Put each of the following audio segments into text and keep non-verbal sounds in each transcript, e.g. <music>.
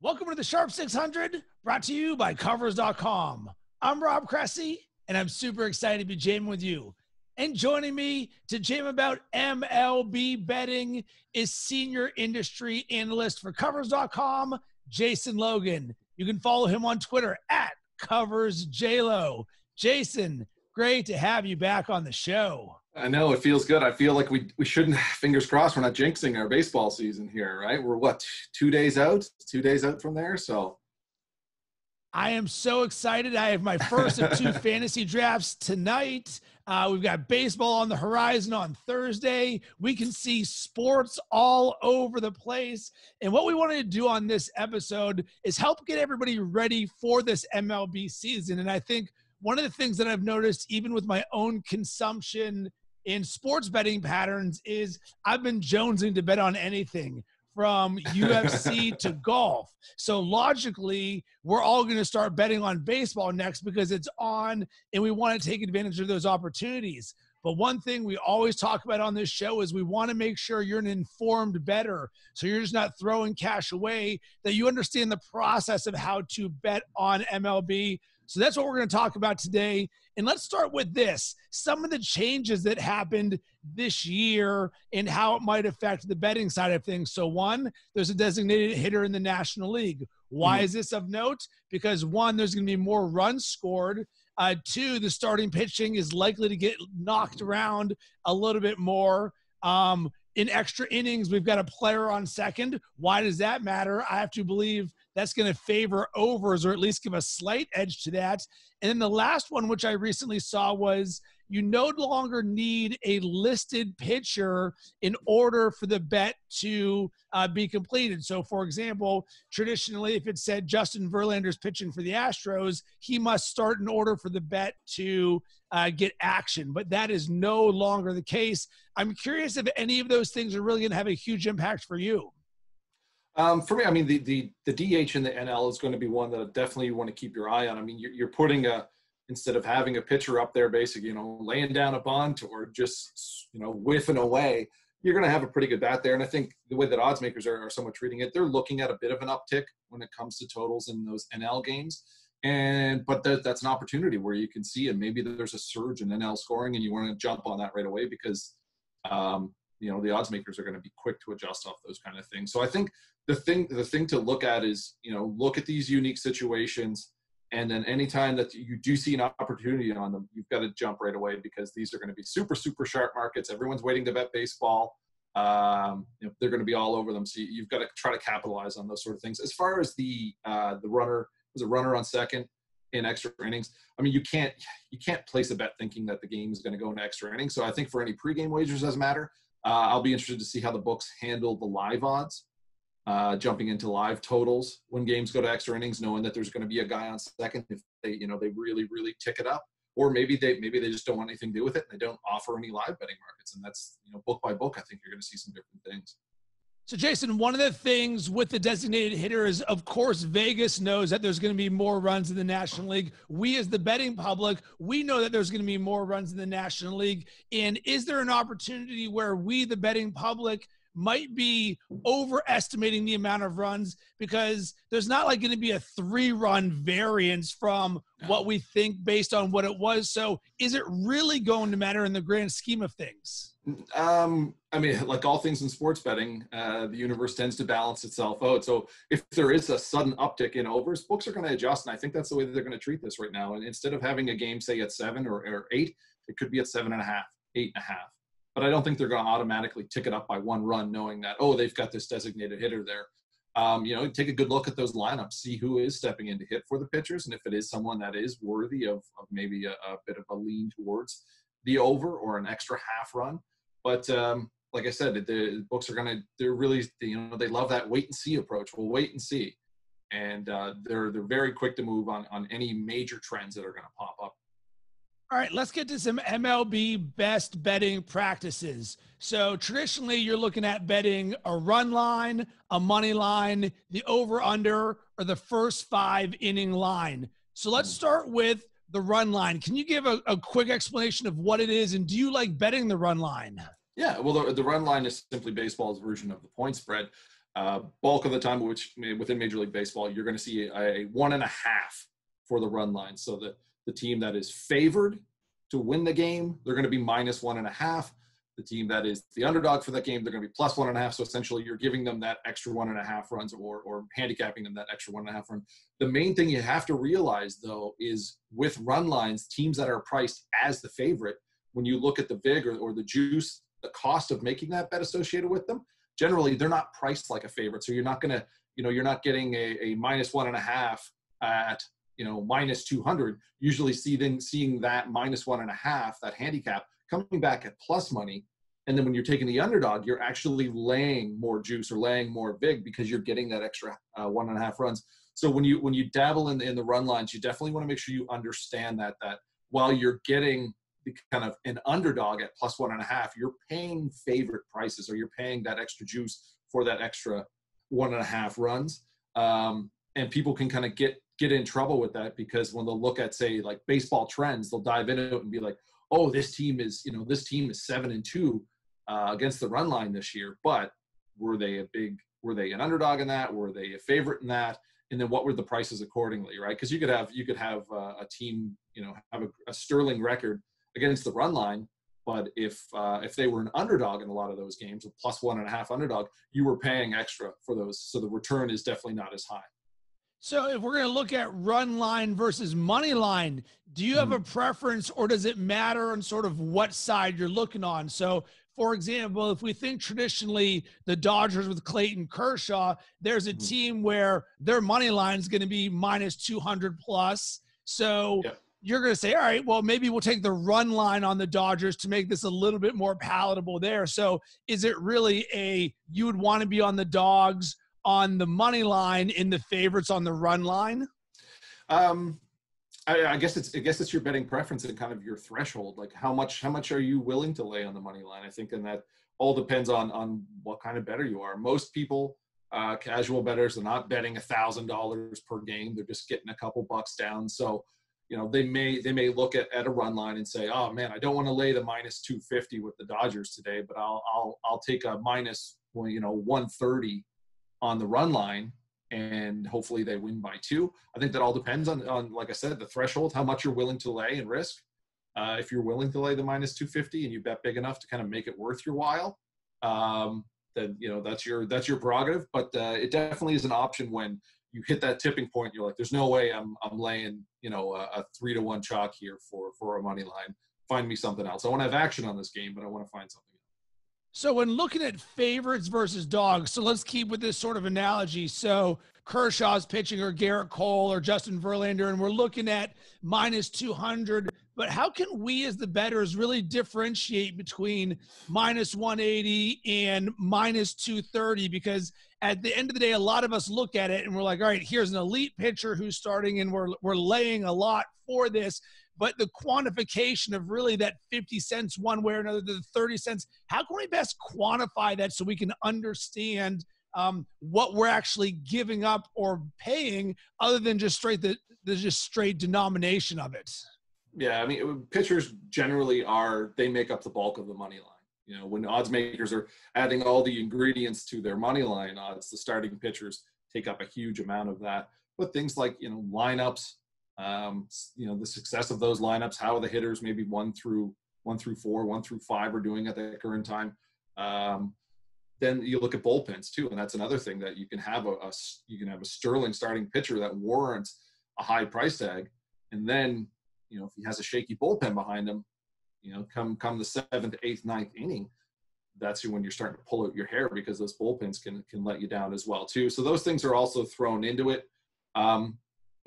Welcome to the Sharp 600, brought to you by Covers.com. I'm Rob Cressy, and I'm super excited to be jamming with you. And joining me to jam about MLB betting is senior industry analyst for Covers.com, Jason Logan. You can follow him on Twitter at CoversJLo. Jason, great to have you back on the show. I know it feels good. I feel like we we shouldn't. <laughs> Fingers crossed, we're not jinxing our baseball season here, right? We're what two days out, two days out from there. So I am so excited. I have my first of two <laughs> fantasy drafts tonight. Uh, we've got baseball on the horizon on Thursday. We can see sports all over the place. And what we wanted to do on this episode is help get everybody ready for this MLB season. And I think one of the things that I've noticed, even with my own consumption in sports betting patterns is I've been jonesing to bet on anything from <laughs> UFC to golf. So logically, we're all going to start betting on baseball next because it's on and we want to take advantage of those opportunities. But one thing we always talk about on this show is we want to make sure you're an informed better. So you're just not throwing cash away, that you understand the process of how to bet on MLB so that's what we're going to talk about today. And let's start with this some of the changes that happened this year and how it might affect the betting side of things. So, one, there's a designated hitter in the National League. Why mm-hmm. is this of note? Because one, there's going to be more runs scored. Uh, two, the starting pitching is likely to get knocked around a little bit more. Um, in extra innings, we've got a player on second. Why does that matter? I have to believe that's going to favor overs or at least give a slight edge to that. And then the last one, which I recently saw, was you no longer need a listed pitcher in order for the bet to uh, be completed. So, for example, traditionally, if it said Justin Verlander's pitching for the Astros, he must start in order for the bet to uh, get action. But that is no longer the case. I'm curious if any of those things are really going to have a huge impact for you. Um, for me, I mean, the, the the DH in the NL is going to be one that I definitely you want to keep your eye on. I mean, you're, you're putting a instead of having a pitcher up there, basically, you know, laying down a bunt or just you know whiffing away, you're going to have a pretty good bat there. And I think the way that odds makers are, are somewhat treating it, they're looking at a bit of an uptick when it comes to totals in those NL games. And but that, that's an opportunity where you can see, and maybe there's a surge in NL scoring, and you want to jump on that right away because um, you know the odds makers are going to be quick to adjust off those kind of things. So I think the thing the thing to look at is you know look at these unique situations and then anytime that you do see an opportunity on them you've got to jump right away because these are going to be super super sharp markets. Everyone's waiting to bet baseball. Um, you know, they're going to be all over them. So you've got to try to capitalize on those sort of things. As far as the uh, the runner was a runner on second in extra innings i mean you can't you can't place a bet thinking that the game is going to go into extra innings. So i think for any pregame wagers doesn't matter uh, i'll be interested to see how the books handle the live odds uh, jumping into live totals when games go to extra innings, knowing that there's going to be a guy on second if they, you know, they really, really tick it up. Or maybe they maybe they just don't want anything to do with it and they don't offer any live betting markets. And that's, you know, book by book, I think you're going to see some different things. So, Jason, one of the things with the designated hitter is, of course, Vegas knows that there's going to be more runs in the National League. We, as the betting public, we know that there's going to be more runs in the National League. And is there an opportunity where we, the betting public, might be overestimating the amount of runs because there's not like going to be a three run variance from what we think based on what it was. So is it really going to matter in the grand scheme of things? Um, I mean, like all things in sports betting, uh, the universe tends to balance itself out. So if there is a sudden uptick in overs, books are going to adjust. And I think that's the way that they're going to treat this right now. And instead of having a game, say at seven or, or eight, it could be at seven and a half, eight and a half but I don't think they're going to automatically tick it up by one run, knowing that oh they've got this designated hitter there. Um, you know, take a good look at those lineups, see who is stepping in to hit for the pitchers, and if it is someone that is worthy of, of maybe a, a bit of a lean towards the over or an extra half run. But um, like I said, the books are going to they're really you know they love that wait and see approach. We'll wait and see, and uh, they're they're very quick to move on on any major trends that are going to pop up all right, let's get to some MLB best betting practices. So, traditionally, you're looking at betting a run line, a money line, the over under, or the first five inning line. So, let's start with the run line. Can you give a, a quick explanation of what it is and do you like betting the run line? Yeah, well, the, the run line is simply baseball's version of the point spread. Uh, bulk of the time, which within Major League Baseball, you're going to see a, a one and a half for the run line. So that the team that is favored to win the game, they're going to be minus one and a half. The team that is the underdog for that game, they're going to be plus one and a half. So essentially, you're giving them that extra one and a half runs or, or handicapping them that extra one and a half run. The main thing you have to realize, though, is with run lines, teams that are priced as the favorite, when you look at the VIG or, or the juice, the cost of making that bet associated with them, generally they're not priced like a favorite. So you're not going to, you know, you're not getting a, a minus one and a half at you know minus 200 usually seeing seeing that minus one and a half that handicap coming back at plus money and then when you're taking the underdog you're actually laying more juice or laying more vig because you're getting that extra uh, one and a half runs. So when you when you dabble in, in the run lines you definitely want to make sure you understand that that while you're getting the kind of an underdog at plus one and a half you're paying favorite prices or you're paying that extra juice for that extra one and a half runs. Um, and people can kind of get get in trouble with that because when they'll look at say like baseball trends, they'll dive into it and be like, "Oh, this team is you know this team is seven and two uh, against the run line this year, but were they a big were they an underdog in that? Were they a favorite in that? And then what were the prices accordingly, right? Because you could have you could have uh, a team you know have a, a, sterling record against the run line, but if uh, if they were an underdog in a lot of those games, a plus one and a half underdog, you were paying extra for those, so the return is definitely not as high. So if we're going to look at run line versus money line, do you have a mm-hmm. preference or does it matter on sort of what side you're looking on? So for example, if we think traditionally the Dodgers with Clayton Kershaw, there's a mm-hmm. team where their money line is going to be minus 200 plus. So yeah. you're going to say, all right, well, maybe we'll take the run line on the Dodgers to make this a little bit more palatable there. So is it really a, you would want to be on the dogs on the money line in the favorites on the run line? Um, I, I, guess it's I guess it's your betting preference and kind of your threshold. Like how much how much are you willing to lay on the money line? I think, and that all depends on on what kind of better you are. Most people, uh, casual betters, are not betting a thousand dollars per game. They're just getting a couple bucks down. So you know they may they may look at, at a run line and say oh man i don't want to lay the minus 250 with the dodgers today but i'll i'll i'll take a minus well, you know 130 on the run line and hopefully they win by two. I think that all depends on, on like I said, the threshold, how much you're willing to lay and risk. Uh, if you're willing to lay the minus 250 and you bet big enough to kind of make it worth your while, um, then you know that's your that's your prerogative. But uh, it definitely is an option when you hit that tipping point. You're like, there's no way I'm I'm laying you know a, a three to one chalk here for for a money line. Find me something else. I want to have action on this game, but I want to find something. So when looking at favorites versus dogs, so let's keep with this sort of analogy. So Kershaw's pitching or Gerrit Cole or Justin Verlander, and we're looking at minus 200. But how can we as the bettors really differentiate between minus 180 and minus 230? Because at the end of the day, a lot of us look at it and we're like, all right, here's an elite pitcher who's starting, and we're, we're laying a lot for this but the quantification of really that 50 cents one way or another, the 30 cents, how can we best quantify that so we can understand um, what we're actually giving up or paying other than just straight the, the just straight denomination of it? Yeah, I mean, pitchers generally are, they make up the bulk of the money line. You know, when odds makers are adding all the ingredients to their money line odds, the starting pitchers take up a huge amount of that. But things like, you know, lineups, um, you know the success of those lineups, how the hitters maybe one through one through four, one through five are doing at the current time. Um, then you look at bullpens too, and that's another thing that you can have a, a you can have a sterling starting pitcher that warrants a high price tag, and then you know if he has a shaky bullpen behind him, you know come come the seventh, eighth, ninth inning, that's when you're starting to pull out your hair because those bullpens can can let you down as well too. So those things are also thrown into it. Um,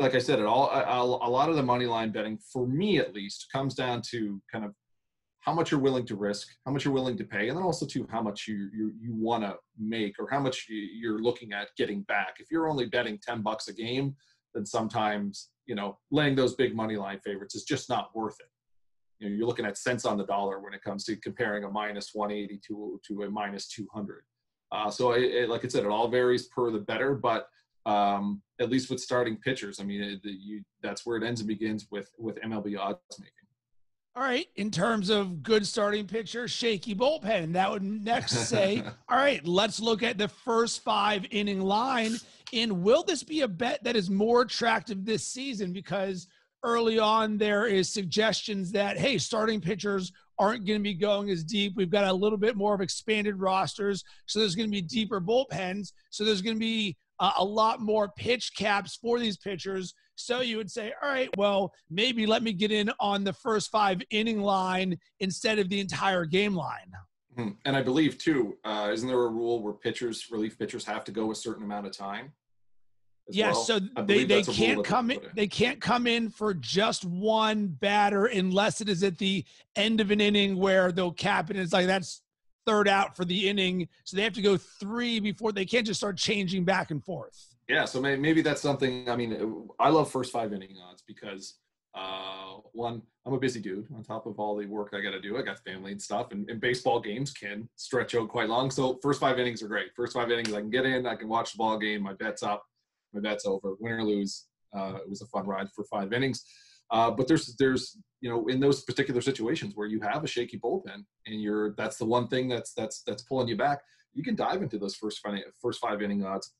like I said, it all a, a lot of the money line betting, for me at least, comes down to kind of how much you're willing to risk, how much you're willing to pay, and then also to how much you you, you want to make or how much you're looking at getting back. If you're only betting ten bucks a game, then sometimes you know laying those big money line favorites is just not worth it. You know, you're looking at cents on the dollar when it comes to comparing a minus 180 to to a minus 200. Uh, so, it, it, like I said, it all varies per the better, but um, at least with starting pitchers. I mean, it, you, that's where it ends and begins with with MLB odds making. All right. In terms of good starting pitcher, shaky bullpen, that would next <laughs> say, all right, let's look at the first five inning line. And will this be a bet that is more attractive this season? Because early on, there is suggestions that, hey, starting pitchers aren't going to be going as deep. We've got a little bit more of expanded rosters. So there's going to be deeper bullpens. So there's going to be uh, a lot more pitch caps for these pitchers. So you would say, all right, well, maybe let me get in on the first five inning line instead of the entire game line. Hmm. And I believe too, uh, isn't there a rule where pitchers, relief pitchers, have to go a certain amount of time? Yes, well? so they, they can't come in, they can't come in for just one batter unless it is at the end of an inning where they'll cap it. It's like that's third out for the inning, so they have to go three before they can't just start changing back and forth. Yeah, so maybe that's something. I mean, I love first five inning odds because uh, one, I'm a busy dude. On top of all the work I got to do, I got family and stuff, and, and, baseball games can stretch out quite long. So first five innings are great. First five innings, I can get in, I can watch the ball game. My bet's up, my bet's over. Win or lose, uh, it was a fun ride for five innings. Uh, but there's there's you know in those particular situations where you have a shaky bullpen and you're that's the one thing that's that's that's pulling you back. You can dive into those first five first five inning odds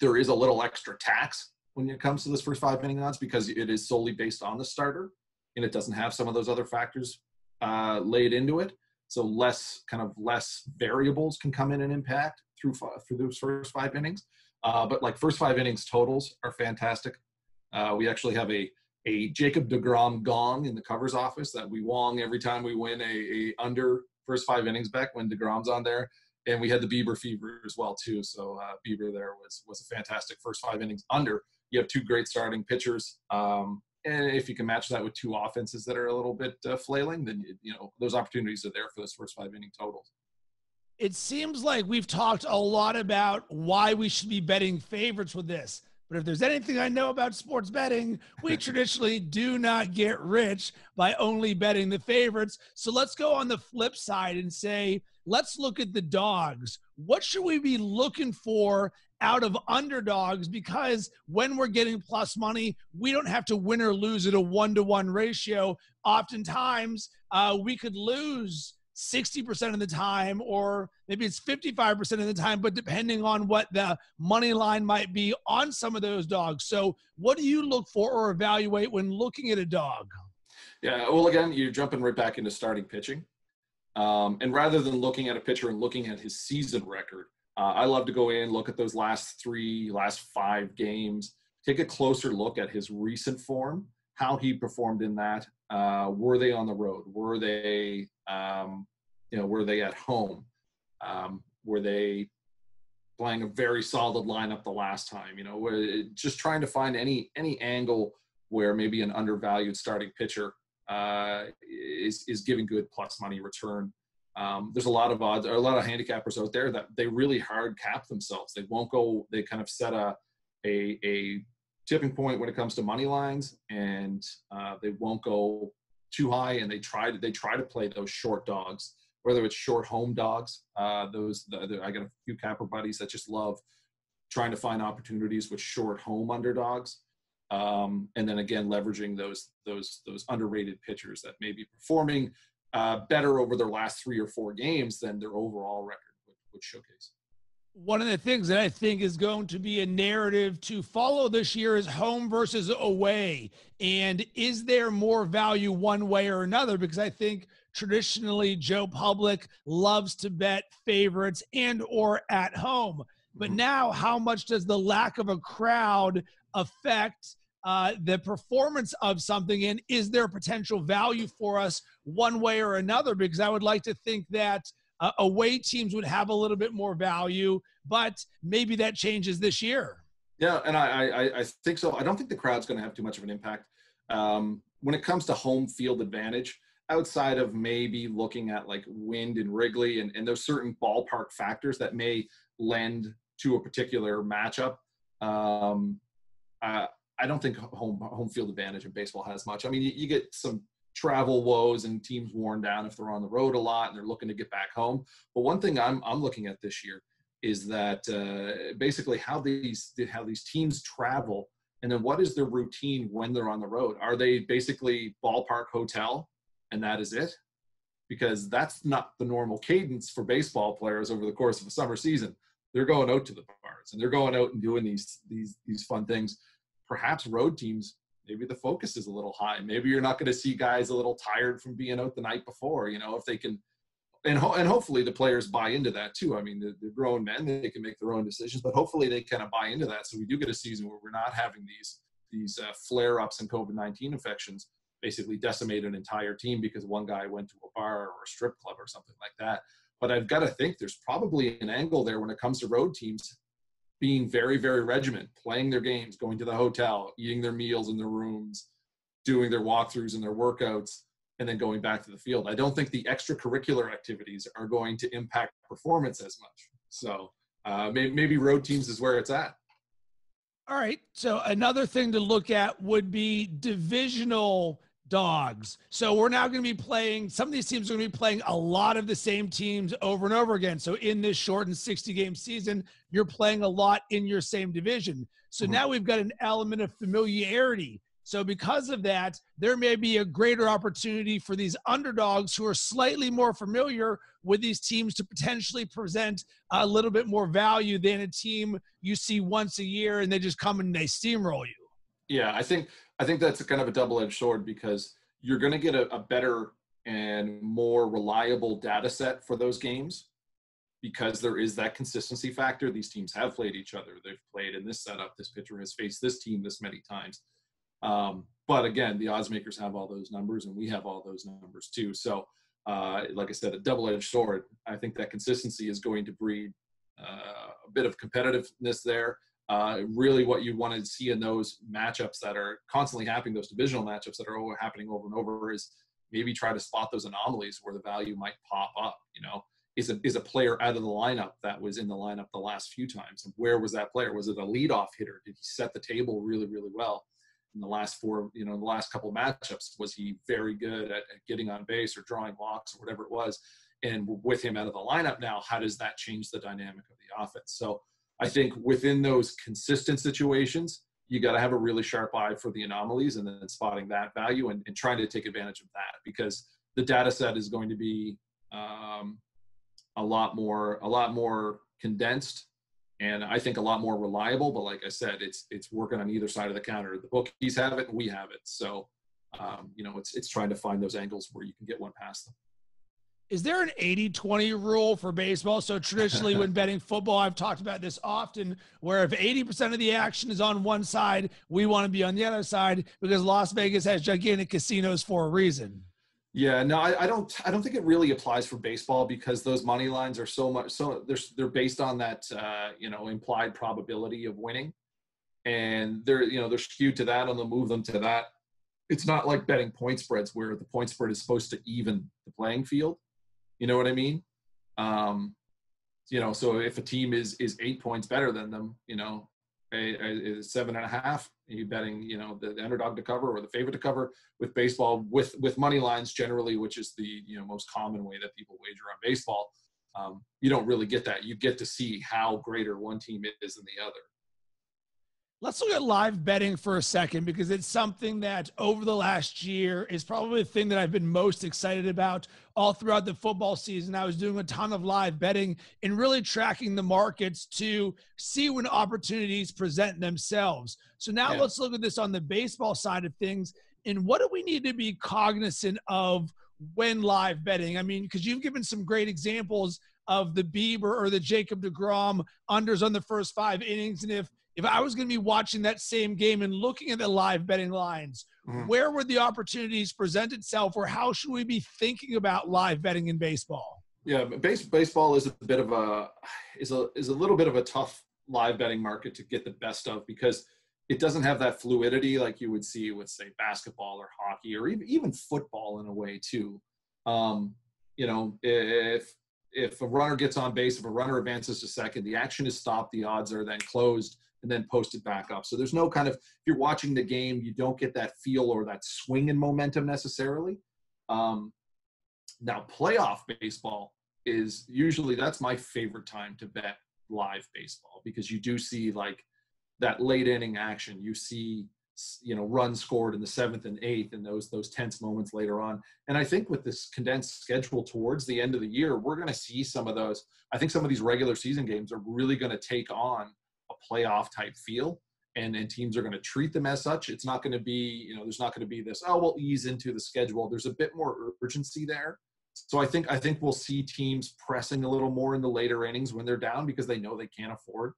there is a little extra tax when it comes to this first five inning odds because it is solely based on the starter and it doesn't have some of those other factors uh, laid into it. So less kind of less variables can come in and impact through through those first five innings. Uh, but like first five innings totals are fantastic. Uh, we actually have a a Jacob Degrom gong in the covers office that we wong every time we win a, a under first five innings back when Degrom's on there and we had the Bieber fever as well too. So uh, Bieber there was was a fantastic first five innings under. You have two great starting pitchers, um, and if you can match that with two offenses that are a little bit uh, flailing, then you, you know those opportunities are there for those first five inning totals. It seems like we've talked a lot about why we should be betting favorites with this. But if there's anything I know about sports betting, we <laughs> traditionally do not get rich by only betting the favorites. So let's go on the flip side and say, let's look at the dogs. What should we be looking for out of underdogs? Because when we're getting plus money, we don't have to win or lose at a one to one ratio. Oftentimes, uh, we could lose 60% of the time, or maybe it's 55% of the time, but depending on what the money line might be on some of those dogs. So, what do you look for or evaluate when looking at a dog? Yeah, well, again, you're jumping right back into starting pitching. Um, and rather than looking at a pitcher and looking at his season record, uh, I love to go in, look at those last three, last five games, take a closer look at his recent form, how he performed in that. Uh, were they on the road? Were they um, you know, were they at home? Um, were they playing a very solid lineup the last time? You know, just trying to find any any angle where maybe an undervalued starting pitcher uh, is is giving good plus money return. Um, there's a lot of odds, or a lot of handicappers out there that they really hard cap themselves. They won't go. They kind of set a a, a tipping point when it comes to money lines, and uh, they won't go too high, and they try to they try to play those short dogs, whether it's short home dogs. Uh, those the, the, I got a few capper buddies that just love trying to find opportunities with short home underdogs, um, and then again leveraging those those those underrated pitchers that may be performing uh, better over their last three or four games than their overall record would, would showcase one of the things that I think is going to be a narrative to follow this year is home versus away. And is there more value one way or another? Because I think traditionally Joe Public loves to bet favorites and or at home. But mm-hmm. now how much does the lack of a crowd affect uh, the performance of something and is there potential value for us one way or another because i would like to think that uh, away teams would have a little bit more value, but maybe that changes this year. Yeah, and I, I, I think so. I don't think the crowd's going to have too much of an impact um, when it comes to home field advantage. Outside of maybe looking at like wind and Wrigley and, and those certain ballpark factors that may lend to a particular matchup, um, I don't think home home field advantage in baseball has much. I mean, you, you get some travel woes and teams worn down if they're on the road a lot and they're looking to get back home. But one thing I'm I'm looking at this year is that uh, basically how these how these teams travel and then what is their routine when they're on the road? Are they basically ballpark hotel and that is it because that's not the normal cadence for baseball players over the course of a summer season they're going out to the bars and they're going out and doing these these these fun things perhaps road teams maybe the focus is a little high maybe you're not going to see guys a little tired from being out the night before you know if they can and ho- and hopefully the players buy into that too. I mean, they're, they're, grown men; they can make their own decisions. But hopefully, they kind of buy into that, so we do get a season where we're not having these these uh, flare ups and COVID nineteen infections basically decimate an entire team because one guy went to a bar or a strip club or something like that. But I've got to think there's probably an angle there when it comes to road teams being very, very regiment, playing their games, going to the hotel, eating their meals in their rooms, doing their walkthroughs and their workouts and then going back to the field. I don't think the extracurricular activities are going to impact performance as much. So uh, maybe, maybe road teams is where it's at. All right. So another thing to look at would be divisional dogs. So we're now going to be playing, some of these teams are going to be playing a lot of the same teams over and over again. So in this shortened 60 game season, you're playing a lot in your same division. So mm-hmm. now we've got an element of familiarity so, because of that, there may be a greater opportunity for these underdogs who are slightly more familiar with these teams to potentially present a little bit more value than a team you see once a year and they just come and they steamroll you. Yeah, I think I think that's kind of a double-edged sword because you're going to get a, a better and more reliable data set for those games because there is that consistency factor. These teams have played each other. They've played in this setup. This pitcher has faced this team this many times. Um, but again, the odds makers have all those numbers, and we have all those numbers too. So, uh, like I said, a double-edged sword. I think that consistency is going to breed uh, a bit of competitiveness there. Uh, really, what you want to see in those matchups that are constantly happening, those divisional matchups that are happening over and over, is maybe try to spot those anomalies where the value might pop up. You know, is a is a player out of the lineup that was in the lineup the last few times? Where was that player? Was it a leadoff hitter? Did he set the table really, really well? in the last four, you know, the last couple of matchups, was he very good at, at, getting on base or drawing walks or whatever it was? And with him out of the lineup now, how does that change the dynamic of the offense? So I think within those consistent situations, you got to have a really sharp eye for the anomalies and then spotting that value and, and trying to take advantage of that because the data set is going to be um, a lot more a lot more condensed and I think a lot more reliable. But like I said, it's it's working on either side of the counter. The bookies have it, and we have it. So um, you know, it's it's trying to find those angles where you can get one past them. Is there an 80-20 rule for baseball? So traditionally when <laughs> betting football, I've talked about this often, where if 80% of the action is on one side, we want to be on the other side because Las Vegas has gigantic casinos for a reason. Yeah, no, I, I, don't. I don't think it really applies for baseball because those money lines are so much. So they're they're based on that uh, you know implied probability of winning, and they're you know they're skewed to that, and they'll move them to that. It's not like betting point spreads where the point spread is supposed to even the playing field. You know what I mean? Um, you know, so if a team is is eight points better than them, you know, a, a seven and a half. You betting, you know, the, the, underdog to cover or the favorite to cover with baseball with with money lines generally, which is the you know most common way that people wager on baseball. Um, you don't really get that. You get to see how greater one team is than the other. Let's look at live betting for a second because it's something that over the last year is probably the thing that I've been most excited about all throughout the football season. I was doing a ton of live betting and really tracking the markets to see when opportunities present themselves. So now yeah. let's look at this on the baseball side of things. And what do we need to be cognizant of when live betting? I mean, because you've given some great examples of the Bieber or the Jacob DeGrom unders on the first five innings. And if if I was going to be watching that same game and looking at the live betting lines, mm-hmm. where would the opportunities present itself, or how should we be thinking about live betting in baseball? Yeah, base, baseball is a bit of a is a is a little bit of a tough live betting market to get the best of because it doesn't have that fluidity like you would see with say basketball or hockey or even even football in a way too. Um, you know, if if a runner gets on base, if a runner advances to second, the action is stopped, the odds are then closed and then post it back up. So there's no kind of if you're watching the game, you don't get that feel or that swing in momentum necessarily. Um, now playoff baseball is usually that's my favorite time to bet live baseball because you do see like that late inning action. You see you know runs scored in the seventh and eighth and those those tense moments later on and i think with this condensed schedule towards the end of the year we're going to see some of those i think some of these regular season games are really going to take on playoff type feel and, and teams are going to treat them as such it's not going to be you know there's not going to be this oh we'll ease into the schedule there's a bit more urgency there so i think i think we'll see teams pressing a little more in the later innings when they're down because they know they can't afford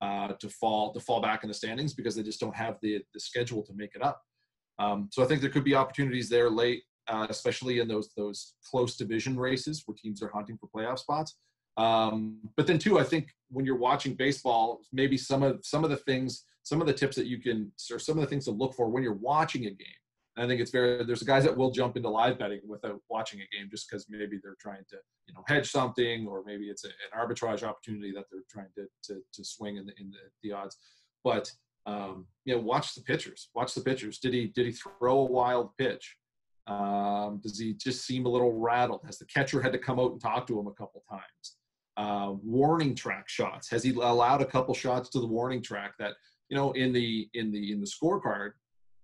uh, to fall to fall back in the standings because they just don't have the the schedule to make it up. Um, so I think there could be opportunities there late, uh, especially in those those close division races where teams are hunting for playoff spots. Um, but then too, I think when you're watching baseball, maybe some of some of the things, some of the tips that you can, or some of the things to look for when you're watching a game and I think it's very there's guys that will jump into live betting without watching a game just because maybe they're trying to you know hedge something or maybe it's a, an arbitrage opportunity that they're trying to to, to swing in the in the, the odds. But um, you know, watch the pitchers. Watch the pitchers. Did he did he throw a wild pitch? Um, does he just seem a little rattled? Has the catcher had to come out and talk to him a couple times? Uh, warning track shots. Has he allowed a couple shots to the warning track that you know in the in the in the scorecard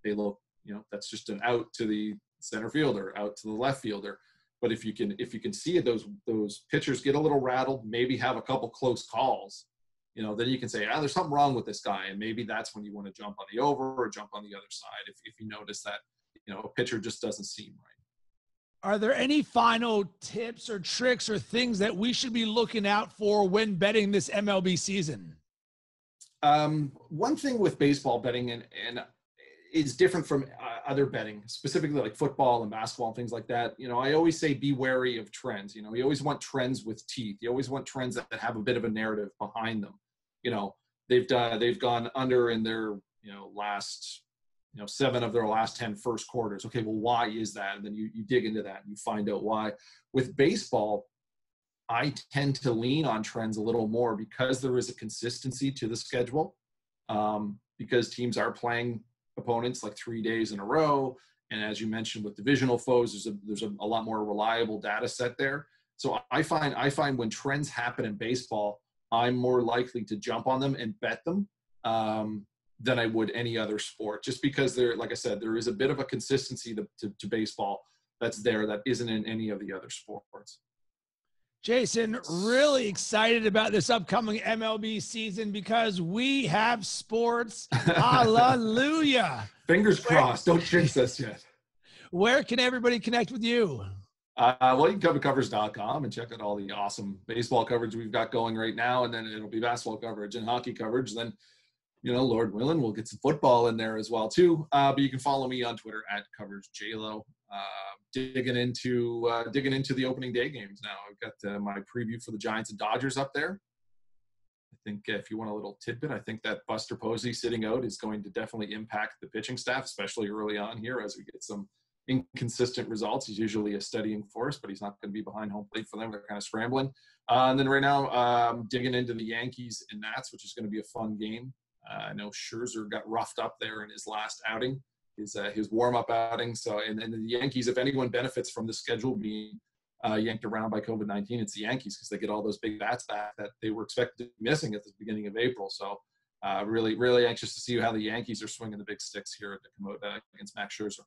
they look you know that's just an out to the center fielder, out to the left fielder. But if you can if you can see those those pitchers get a little rattled, maybe have a couple close calls, you know, then you can say, ah, there's something wrong with this guy, and maybe that's when you want to jump on the over or jump on the other side if if you notice that you know a pitcher just doesn't seem right. Are there any final tips or tricks or things that we should be looking out for when betting this MLB season? Um, one thing with baseball betting, and, and is different from uh, other betting, specifically like football and basketball and things like that. You know, I always say be wary of trends. You know, you always want trends with teeth. You always want trends that have a bit of a narrative behind them. You know, they've done they've gone under in their you know last you know seven of their last 10 first quarters. Okay, well, why is that? And then you you dig into that and you find out why. With baseball, I tend to lean on trends a little more because there is a consistency to the schedule. Um, because teams are playing opponents like three days in a row. And as you mentioned with divisional foes, there's a there's a, a lot more reliable data set there. So I find I find when trends happen in baseball, I'm more likely to jump on them and bet them um, than I would any other sport, just because there, like I said, there is a bit of a consistency to, to, to baseball that's there that isn't in any of the other sports. Jason, really excited about this upcoming MLB season because we have sports. <laughs> Hallelujah. Fingers crossed. Don't jinx us yet. Where can everybody connect with you? Uh, well, you can come to covers.com and check out all the awesome baseball coverage we've got going right now. And then it'll be basketball coverage and hockey coverage. Then, you know, Lord willing, we'll get some football in there as well, too. Uh, but you can follow me on Twitter at coversjlo. Uh, digging into uh, digging into the opening day games now. I've got uh, my preview for the Giants and Dodgers up there. I think if you want a little tidbit, I think that Buster Posey sitting out is going to definitely impact the pitching staff, especially early on here as we get some inconsistent results. He's usually a steadying force, but he's not going to be behind home plate for them. They're kind of scrambling. Uh, and then right now, um, digging into the Yankees and Nats, which is going to be a fun game. Uh, I know Scherzer got roughed up there in his last outing his uh, his warm up outing. So and, and the Yankees, if anyone benefits from the schedule being uh, yanked around by COVID nineteen, it's the Yankees because they get all those big bats back that they were expected to be missing at the beginning of April. So. Uh, really, really anxious to see how the Yankees are swinging the big sticks here to come out uh, against Max Scherzer.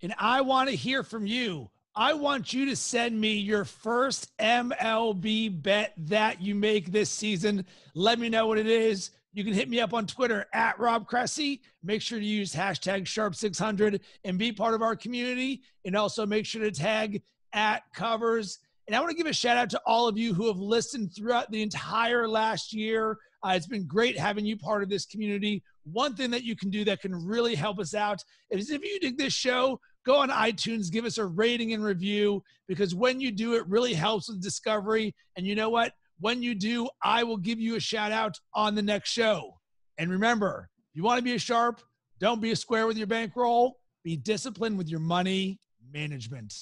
And I want to hear from you. I want you to send me your first MLB bet that you make this season. Let me know what it is. You can hit me up on Twitter at Rob Cressy. Make sure to use hashtag Sharp600 and be part of our community. And also make sure to tag at Covers. And I want to give a shout out to all of you who have listened throughout the entire last year. Uh, it's been great having you part of this community. One thing that you can do that can really help us out is if you dig this show, go on iTunes, give us a rating and review because when you do, it really helps with discovery. And you know what? When you do, I will give you a shout out on the next show. And remember, if you want to be a sharp, don't be a square with your bankroll. Be disciplined with your money management.